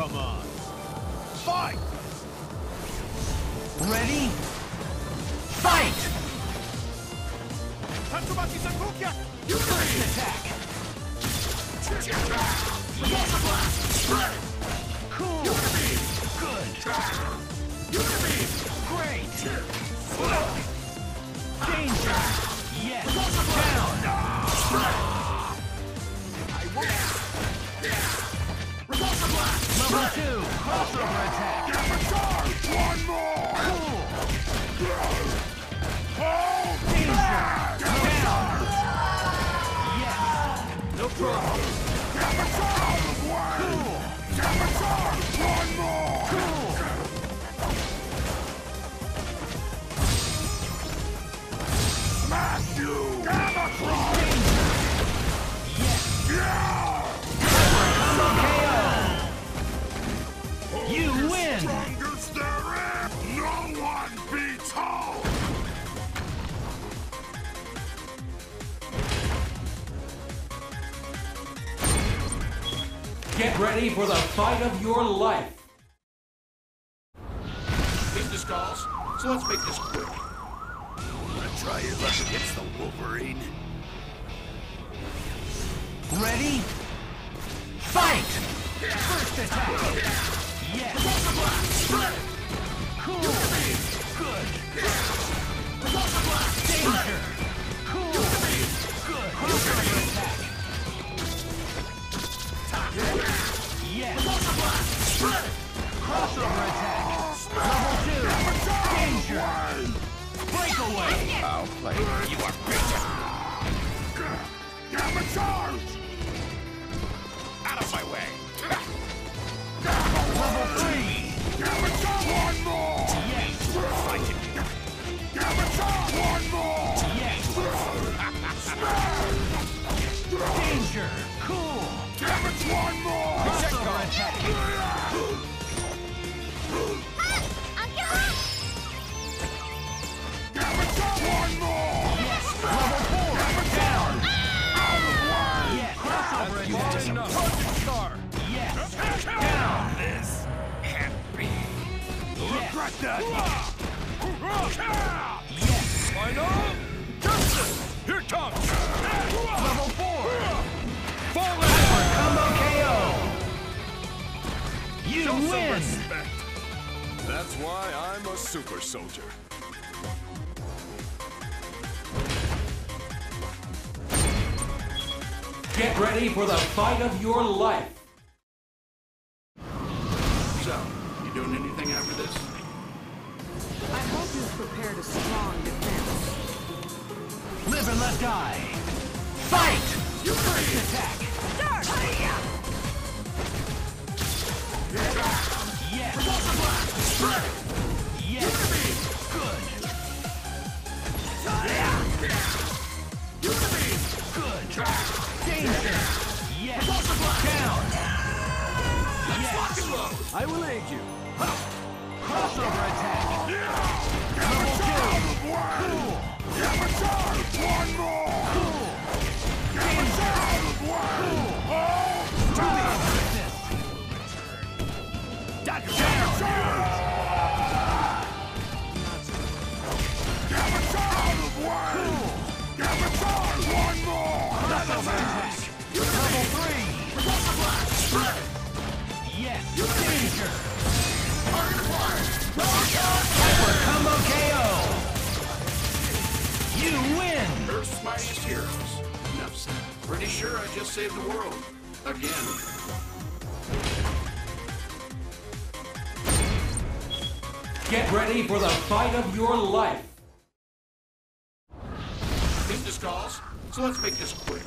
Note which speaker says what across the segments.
Speaker 1: come on. Fight!
Speaker 2: Ready? Fight!
Speaker 1: Tatsumaki Sengoku!
Speaker 2: First attack! Cool! Good! Great! Two! Crossover attack!
Speaker 1: One more!
Speaker 2: Cool! Danger! Down! Yes!
Speaker 1: No problem.
Speaker 3: Ready for the fight of your life.
Speaker 4: Business calls, so let's make this quick.
Speaker 1: Wanna try your luck against the Wolverine?
Speaker 2: Ready? Fight! First attack! Yes! Cool! Good! Danger! Yes! Crossover attack! Level two! Danger! Breakaway!
Speaker 1: I'll play. You are beaten! Gamma charge!
Speaker 4: Out of my way.
Speaker 2: Level three!
Speaker 1: Gamma charge! One more!
Speaker 2: Yes!
Speaker 1: Gamma charge! One more!
Speaker 2: Yes! Danger! Cool!
Speaker 1: Gamma one more! Star!
Speaker 2: Yes! Down!
Speaker 1: This can't be.
Speaker 2: Yes!
Speaker 1: that!
Speaker 2: Yes!
Speaker 1: Final justice! Here comes!
Speaker 2: You
Speaker 1: Show some
Speaker 2: win!
Speaker 1: respect. That's why I'm a super soldier.
Speaker 3: Get ready for the fight of your life.
Speaker 4: So, you doing anything after this?
Speaker 5: I hope you've prepared a strong defense.
Speaker 2: Live and let die! Fight! You first attack!
Speaker 1: I will aid you.
Speaker 2: Hyper combo KO! You win!
Speaker 4: Earth's mightiest heroes. Enough said. Pretty sure I just saved the world. Again.
Speaker 3: Get ready for the fight of your life.
Speaker 4: Business calls, so let's make this quick.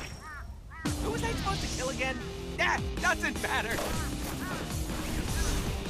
Speaker 6: Who was I supposed to kill again? That doesn't matter.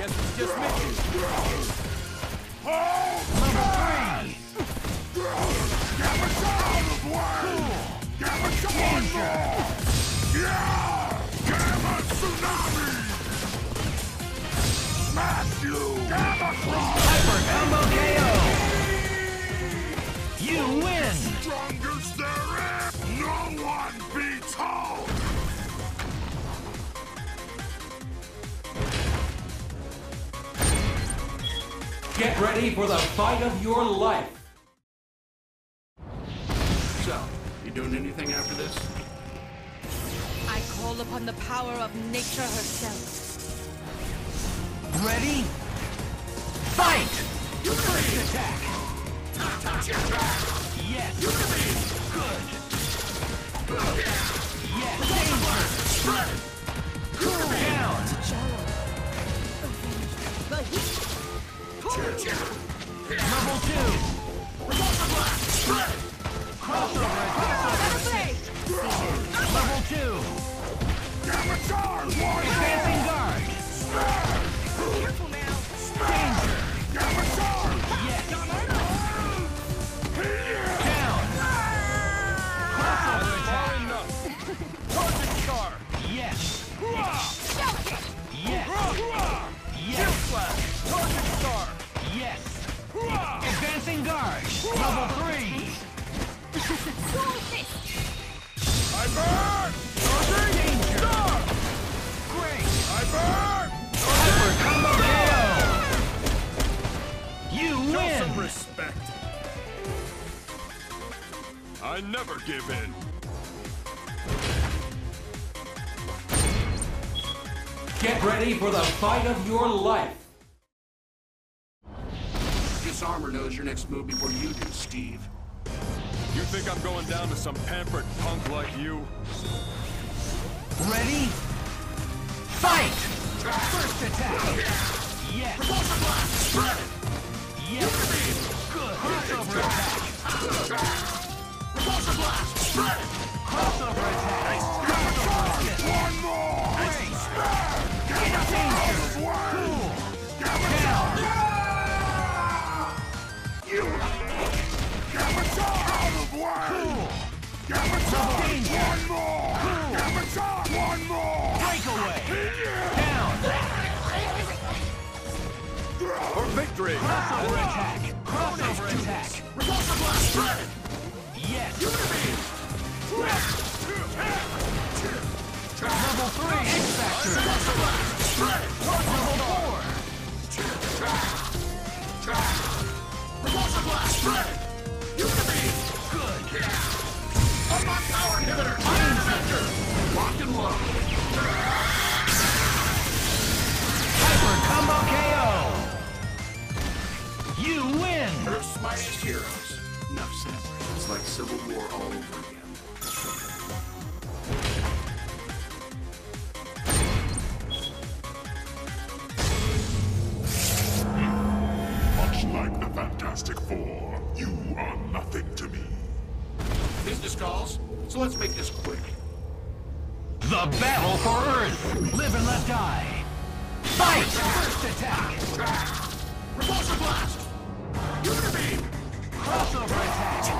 Speaker 6: Guess it's just me.
Speaker 2: Level three. Danger.
Speaker 1: Gamma tsunami! Smash you! Gamma!
Speaker 2: Hyper combo
Speaker 3: Get ready for the fight of your life.
Speaker 4: So, you doing anything after this?
Speaker 7: I call upon the power of nature herself.
Speaker 2: Ready? Fight. First attack. Yes. Good. Yes. Danger. Cool down. Level two. Crossover Yes. Advancing guard. Level three.
Speaker 1: I burn!
Speaker 2: Danger. Great.
Speaker 1: I burn!
Speaker 2: Hyper combo KO. You
Speaker 1: Show some
Speaker 2: win.
Speaker 1: respect. I never give in.
Speaker 3: Get ready for the fight of your life.
Speaker 4: Guess Armor knows your next move before you do, Steve.
Speaker 1: You think I'm going down to some pampered punk like you?
Speaker 2: Ready? Fight. First attack. Yes. Yes. Good. Crossover attack. Crossover attack.
Speaker 1: Victory!
Speaker 2: Crossover attack. Crossover attack. Repulsor blast! Yes. Level three. X Factor. Level four.
Speaker 4: It's War all over again.
Speaker 1: Much like the Fantastic Four, you are nothing to me.
Speaker 4: Business calls, so let's make this quick.
Speaker 2: The battle for Earth. Live and let die. Fight. First attack.
Speaker 4: Repulsor blast! Unibeam!
Speaker 2: Crossover attack.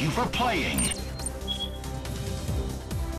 Speaker 2: you for playing.